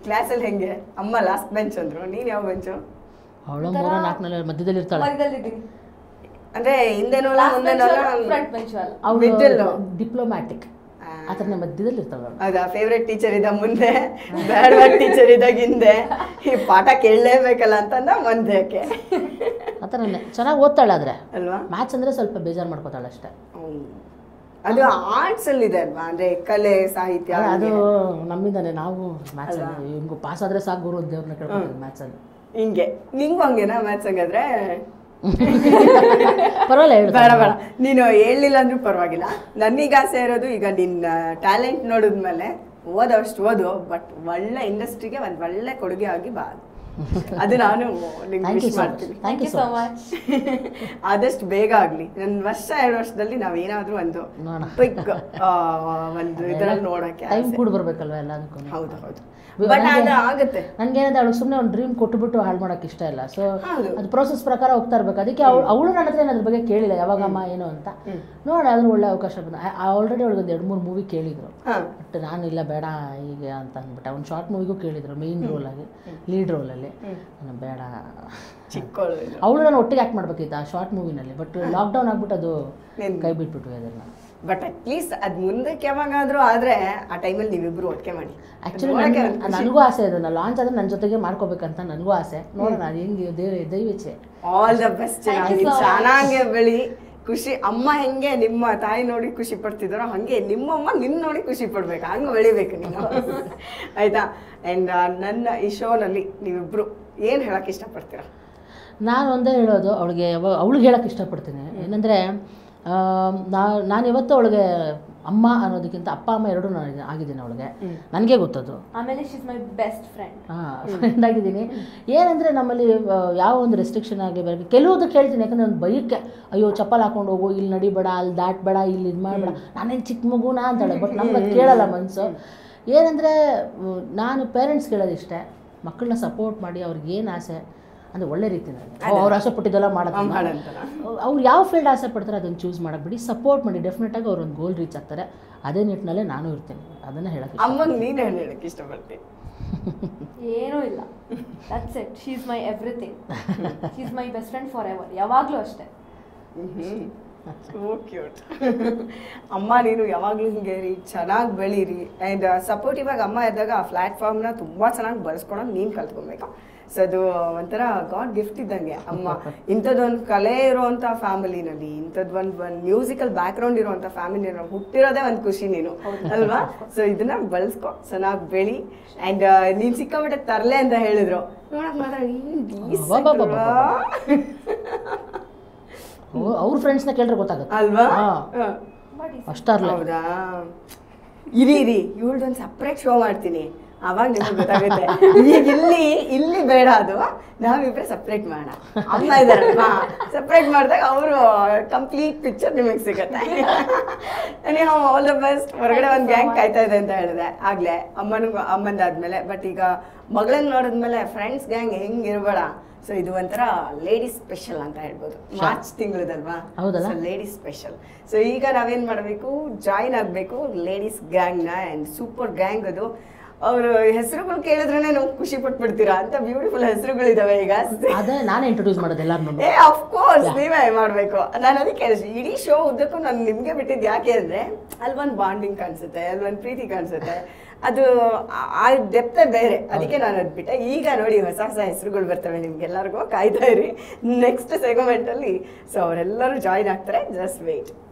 ಕ್ಲಾಸಲ್ಲಿ ಹೆಂಗೆ? ಅಮ್ಮ ಲಾಸ್ಟ್ ಬೆಂಚ್ ಅಂದ್ರು. ನೀನ್ ಯಾವ ಬೆಂಚು ಅವಳು ಮೂರ ನಾಲ್ಕನಲ್ಲಿ ಮಧ್ಯದಲ್ಲಿ ಇರ್ತಾಳೆ. ಮಧ್ಯದಲ್ಲಿದ್ದೀನಿ. ಅಂದ್ರೆ ಹಿಂದೆನೋ ಮುಂದೆನೋ ಫ್ರಂಟ್ ಬೆಂಚ್ ಅಲ್ಲ. Middle. ಅವಳು ಡಿಪ್ಲೊಮ್ಯಾಟಿಕ್ ಆ ಥರನೇ ಮಧ್ಯದಲ್ಲಿ ಇರ್ತಾಳೆ ಹೌದಾ ಫೇವ್ರೆಟ್ ಟೀಚರ್ ಇದ್ದ ಮುಂದೆ ಬ್ಯಾಡ್ ಟೀಚರ್ ಇದ್ದಾಗ ಹಿಂದೆ. ಈ ಪಾಠ ಕೇಳಲೇಬೇಕಲ್ಲ ಅಂತಂದ ಮುಂದಕ್ಕೆ ಆ ಥರನೇ ಚೆನ್ನಾಗಿ ಓದ್ತಾಳೆ ಆದರೆ. ಅಲ್ವಾ? ಮ್ಯಾಥ್ಸ್ ಅಂದರೆ ಸ್ವಲ್ಪ ಬೇಜಾರು ಮಾಡ್ಕೋತಾಳೆ ಅಷ್ಟೇ. ಅದು ಆರ್ಟ್ಸ್ ಅಲ್ಲಿ ಇದೆ ಅಲ್ವಾ? ಅಂದ್ರೆ ಕಲೆ ಸಾಹಿತ್ಯ ಅದು. ನಮ್ಮಿಂದಾನೆ. ನಾವು ಮ್ಯಾಥ್ಸ್ ಹಿಂಗೂ ಪಾಸ್ ಆದ್ರೆ ಸಾಕು ಗುರು ದೇವ್ರನ್ನ ಕೇಳ್ಕೊತೀವಿ ಮ್ಯಾಥ್ಸಲ್ಲಿ ಹಿಂಗೆ. ನಿಂಗೂ ಹಂಗೇನಾ ಮ್ಯಾಥ್ಸ್ ಹಂಗಾದ್ರೆ? ಪರವಾಗಿಲ್ಲ ಬೇಡ ಬೇಡ. ನೀನು ಹೇಳಲಿಲ್ಲ ಅಂದ್ರೂ ಪರವಾಗಿಲ್ಲ. ನನಗೆ ಆಸೆ ಇರೋದು ಈಗ ನಿನ್ನ ಟ್ಯಾಲೆಂಟ್ ನೋಡಿದ್ಮೇಲೆ ಓದೋಷ್ಟು ಓದು ಬಟ್ ಒಳ್ಳೆ ಇಂಡಸ್ಟ್ರಿಗೆ ಒಂದು ಒಳ್ಳೆ ಕೊಡುಗೆ ಆಗಿ ಬಾ. ಅದು ನಾನು ನಿಂಗೆ thank you wish so much ಮಾಡ್ತೀನಿ. ಥ್ಯಾಂಕ್ ಯು ಸೊ ಮಚ್ ಆದಷ್ಟು ಬೇಗ ಆಗಲಿ. ನನ್ನ ವರ್ಷ ಎರಡು ವರ್ಷದಲ್ಲಿ ನಾವೇನಾದ್ರೂ ಒಂದು ನೋಡೋಣ. ಬಿಗ್ ಒಂದು ಇದರಲ್ಲಿ ನೋಡೋಕ್ಕೆ ಟೈಮ್. ಕೂಡ ಬರ್ಬೇಕಲ್ವ ಎಲ್ಲದಕ್ಕೂ? ಹೌದು ಹೌದು. ಬಟ್ ಅದು ಆಗುತ್ತೆ. ನನಗೇನಂದ್ರೆ ಅವಳಿಗೆ ಸುಮ್ಮನೆ ಒಂದು ಡ್ರೀಮ್ ಕೊಟ್ಟುಬಿಟ್ಟು ಹಾಳು ಮಾಡೋಕೆ ಇಷ್ಟ ಇಲ್ಲ. ಸೊ ಅದು ಪ್ರೋಸೆಸ್ ಪ್ರಕಾರ ಹೋಗ್ತಾ ಇರ್ಬೇಕು. ಅದಕ್ಕೆ ಅವಳು ಅವಳು ನನ್ನ ಹತ್ರ ಅದ್ರ ಬಗ್ಗೆ ಕೇಳಿಲ್ಲ. ಯಾವಾಗ ಅಮ್ಮ ಏನು ಅಂತ. ನೋಡಿ ಆದ್ರೂ ಒಳ್ಳೆ ಅವಕಾಶ ಬಂದ. ಆಲ್ರೆಡಿ ಅವಳಿಗೆ ಒಂದು ಎರಡು ಮೂರು ಮೂವಿ ಕೇಳಿದ್ರು. ಬಟ್ ನಾನು ಇಲ್ಲ ಬೇಡ ಹೀಗೆ ಅಂತ ಅಂದ್ಬಿಟ್ಟು. ಒಂದು ಶಾರ್ಟ್ ಮೂವಿಗೂ ಕೇಳಿದ್ರು ಮೇಯ್ನ್ ರೋಲ್ ಆಗಿ. ಲೀಡ್ ರೋಲಲ್ಲಿ ನಾನು ಬೇಡ. ಅವಳು ನಾನು ಒಟ್ಟಿಗೆ ಆ್ಯಕ್ಟ್ ಮಾಡ್ಬೇಕಿತ್ತು? ಆ ಶಾರ್ಟ್ ಮೂವಿನಲ್ಲಿ ಬಟ್ ಲಾಕ್ಡೌನ್ ಆಗ್ಬಿಟ್ಟು ಅದು ಕೈ ಬಿಟ್ಬಿಟ್ವಿ ಅದನ್ನ ಬಟ್ ಅಟ್ಲೀಸ್ಟ್ ಅದು ಮುಂದಕ್ಕೆ ಯಾವಾಗಾದ್ರೂ ಆದ್ರೆ ಆ ಟೈಮಲ್ಲಿ ನೀವಿಬ್ರು ಒಟ್ಟಿಗೆ ಮಾಡಿ. ಆ್ಯಕ್ಚುಲಿ. ನನಗೂ ಆಸೆ ಅದನ್ನ ಲಾಂಚ್ ಆದ್ರೆ ನನ್ನ ಜೊತೆಗೆ ಮಾಡ್ಕೋಬೇಕಂತ ನನಗೂ ಆಸೆ. ನೋಡೋಣ ಅದು ಹೆಂಗೆ ದೇವ ದೈವಿಚೆ ಆಲ್ ದ ಬೆಸ್ಟ್ ಚೆನ್ನಾಗಿ ಬೆಳಿ. ಖುಷಿ ಅಮ್ಮ ಹೆಂಗೆ ನಿಮ್ಮ ತಾಯಿ ನೋಡಿ ಖುಷಿ ಹಾಗೆ ಹಂಗೆ ನಿಮ್ಮಮ್ಮ ನಿನ್ನ ನೋಡಿ ಖುಷಿ ಪಡ್ಬೇಕು. ಹಂಗೆ ಬೆಳಿಬೇಕು ನೀವು ಆಯ್ತಾ? ಅಂಡ್ ನನ್ನ ಈ ಶೋನಲ್ಲಿ ನೀವಿಬ್ರು ಏನು ಹೇಳಕ್ ಇಷ್ಟಪಡ್ತೀರಾ? ನಾನು ಒಂದೇ ಹೇಳೋದು ಅವಳಿಗೆ ಅವಳಿಗೆ ಹೇಳೋಕ್ಕೆ ಇಷ್ಟಪಡ್ತೀನಿ. ಏನಂದರೆ ನಾನು ಇವತ್ತು ಅವಳಿಗೆ ಅಮ್ಮ ಅನ್ನೋದಕ್ಕಿಂತ ಅಪ್ಪ ಅಮ್ಮ ಎರಡೂ ನಾನು ಆಗಿದ್ದೀನಿ ಅವಳಿಗೆ. ನನಗೆ ಗೊತ್ತದು. ಆಮೇಲೆ ಶೀಸ್ ಮೈ ಬೆಸ್ಟ್ ಫ್ರೆಂಡ್ ಹಾಂ ಫ್ರೆಂಡ್ ಆಗಿದ್ದೀನಿ. ಏನಂದರೆ ನಮ್ಮಲ್ಲಿ ಯಾವ ಒಂದು ರೆಸ್ಟ್ರಿಕ್ಷನ್ ಆಗಿ ಬರಬೇಕು ಕೆಲವೊಂದು ಹೇಳ್ತೀನಿ ಯಾಕಂದರೆ ಒಂದು ಬೈಕೆ ಅಯ್ಯೋ ಚಪ್ಪಲ್ ಹಾಕೊಂಡು ಹೋಗು ಇಲ್ಲಿ ನಡಿಬೇಡ ಅಲ್ಲಿ ದಾಟ್ಬೇಡ ಇಲ್ಲಿ ಇದು ಮಾಡಬೇಡ. ನಾನೇನು ಚಿಕ್ಕ ಮಗುನಾ ಅಂತಾಳೆ ಬಟ್ ನಮ್ಗೆ ಕೇಳಲ್ಲ ಮನಸ್ಸು ಏನಂದರೆ ನಾನು ಪೇರೆಂಟ್ಸ್ ಕೇಳೋದಿಷ್ಟೇ. ಮಕ್ಕಳನ್ನ ಸಪೋರ್ಟ್ ಮಾಡಿ ಅವ್ರಿಗೆ ಏನು ಆಸೆ ಅಂದರೆ ಒಳ್ಳೆ ರೀತಿಯಲ್ಲಿ ಅವ್ರು ಆಸೆ ಪಟ್ಟಿದ್ದೆಲ್ಲ ಮಾಡೋದು ಅವ್ರು ಯಾವ ಫೀಲ್ಡ್ ಆಸೆ ಪಡ್ತಾರೆ ಅದನ್ನು ಚೂಸ್ ಮಾಡಕ್ಕೆ ಬಿಡಿ. ಸಪೋರ್ಟ್ ಮಾಡಿ ಡೆಫಿನೆಟಾಗಿ ಅವ್ರು ಒಂದು ಗೋಲ್ ರೀಚ್ ಆಗ್ತಾರೆ. ಅದೇ ನಿಟ್ಟಿನಲ್ಲೇ ನಾನು ಇರ್ತೀನಿ. ಅದನ್ನು ಹೇಳಕ್ಕೆ ಅಮ್ಮಂಗೆ ನೀನು ಹೇಳಕ್ಕೆ ಹೇಳಕ್ ಇಷ್ಟಪಡ್ತೀನಿ. ಏನೂ ಇಲ್ಲ. That's it she's my everything she's my best friend forever ಯಾವಾಗಲೂ ಅಷ್ಟೇ. ಕ್ಯೂಟ್ ಅಮ್ಮ ನೀನು ಯಾವಾಗಲೂ ಹಿಂಗೆ ರೀ ಚೆನ್ನಾಗಿ ಬೆಳೀರಿ. ಆ್ಯಂಡ್ ಸಪೋರ್ಟಿವ್ ಆಗಿ ಅಮ್ಮ ಇದ್ದಾಗ ಆ ಪ್ಲ್ಯಾಟ್ಫಾರ್ಮ್ನ ತುಂಬ ಚೆನ್ನಾಗಿ ಬಳಸ್ಕೊಳೋದು ನೀನು ಕಲ್ತ್ಕೊಬೇಕು ಸೊ ಅದು ಒಂಥರ ಗಾಡ್ ಗಿಫ್ಟ್ ಇದ್ದಂಗೆ. ಅಮ್ಮ ಇಂಥದ್ದೊಂದು ಕಲೆ ಇರುವಂಥ ಫ್ಯಾಮಿಲಿನಲ್ಲಿ ಇಂಥದ್ದು ಒಂದು ಒಂದು ಮ್ಯೂಸಿಕಲ್ ಬ್ಯಾಕ್ಗ್ರೌಂಡ್ ಇರುವಂಥ ಫ್ಯಾಮಿಲಿ ಹುಟ್ಟಿರೋದೇ ಒಂದು ಖುಷಿ ನೀನು. ಅಲ್ವಾ? ಸೊ ಇದನ್ನ ಬಳಸ್ಕೊ. ಚೆನ್ನಾಗಿ ಬೆಳಿ. ಆ್ಯಂಡ್ ನೀನು ಸಿಕ್ಕಾಬಿಟ್ಟೆ ತರಲೆ ಅಂತ ಹೇಳಿದ್ರು. ನೋಡಕ್ ಮಾತ್ರ. ಅವ್ರ ಫ್ರೆಂಡ್ಸ್ನ ಕೇಳಿದ್ರೆ ಗೊತ್ತಾಗುತ್ತೆ. ಅಲ್ವಾ? ಅಷ್ಟಾರ್ಲೆ ಹೌದಾ? ಇರಿ ಇರಿ. ಇವಳ್ದೊಂದು ಸಪ್ರೇಟ್ ಶೋ ಮಾಡ್ತೀನಿ. ಅವಾಗ ನಿಮಗೆ ಗೊತ್ತಾಗುತ್ತೆ. ಈಗ ಇಲ್ಲಿ ಇಲ್ಲಿ ಬೇಡ ಅದು. ನಾವಿಬ್ಬರೇ ಸಪ್ರೇಟ್ ಮಾಡೋಣ. ಅಮ್ಮ ಇದ್ದಾರೆ ಸಪ್ರೇಟ್ ಮಾಡಿದಾಗ ಅವರು ಕಂಪ್ಲೀಟ್ ಪಿಕ್ಚರ್ ನಿಮಗೆ ಸಿಗತ್ತೆ. ನೀವು ಆಲ್ ದ ಬೆಸ್ಟ್ ಹೊರಗಡೆ ಒಂದು ಗ್ಯಾಂಗ್ ಕಾಯ್ತಾ ಇದೆ ಅಂತ ಹೇಳಿದೆ. ಆಗ್ಲೇ ಅಮ್ಮನಿಗೂ ಅಮ್ಮಂದಾದ್ಮೇಲೆ. ಬಟ್ ಈಗ ಮಗಳನ್ನ ನೋಡಿದ್ಮೇಲೆ ಫ್ರೆಂಡ್ಸ್ ಗ್ಯಾಂಗ್ ಹೆಂಗ್ ಇರಬೇಡ. ಸೊ ಇದು ಒಂಥರ ಲೇಡೀಸ್ ಸ್ಪೆಷಲ್ ಅಂತ ಹೇಳ್ಬೋದು. ಮಾರ್ಚ್ ತಿಂಗಳದಲ್ವಾ? ಲೇಡೀಸ್ ಸ್ಪೆಷಲ್ ಸೊ ಈಗ ನಾವೇನು ಮಾಡಬೇಕು? ಜಾಯಿನ್ ಆಗಬೇಕು ಲೇಡೀಸ್ ಗ್ಯಾಂಗ್ನ ಆ್ಯಂಡ್ ಸೂಪರ್ ಗ್ಯಾಂಗ್ ಅದು. ಅವರು ಹೆಸರುಗಳು ಕೇಳಿದ್ರೇನೆ ನಾವು ಖುಷಿ ಪಟ್ಬಿಡ್ತೀರಾ ಅಂತ ಬ್ಯೂಟಿಫುಲ್ ಹೆಸರುಗಳಿದಾವೆ ಈಗ. ಅದೇ ನಾನೇ ಇಂಟ್ರೊಡ್ಯೂಸ್ ಮಾಡೋದು ಎಲ್ಲಾರು ಏ ನೀವೇ ಮಾಡ್ಬೇಕು. ನಾನು ಅದಕ್ಕೆ ಇಡೀ ಶೋ ಉದ್ದಕ್ಕೂ ನಾನು ನಿಮ್ಗೆ ಬಿಟ್ಟಿದ್ದು ಯಾಕೆ ಅಂದ್ರೆ ಒಂದು ಬಾಂಡಿಂಗ್ ಕಾಣಿಸುತ್ತೆ ಅಲ್ಲಿ ಒಂದು ಪ್ರೀತಿ ಕಾಣಿಸುತ್ತೆ. ಅದು ಆ- ಡೆಪ್ತ ಬೇರೆ. ಅದಕ್ಕೆ ನಾನು ಅದ್ಬಿಟ್ಟೆ ಈಗ ನೋಡಿ ಹೊಸ ಹೊಸ ಹೆಸರುಗಳು ಬರ್ತವೆ ನಿಮ್ಗೆಲ್ಲರಿಗೂ ಕಾಯ್ತಾ ಇರಿ. ನೆಕ್ಸ್ಟ್ ಸೆಗ್ಮೆಂಟ್ ಅಲ್ಲಿ ಸೊ ಅವರೆಲ್ಲರೂ ಜಾಯಿನ್ ಆಗ್ತಾರೆ ಜಸ್ಟ್ ವೇಟ್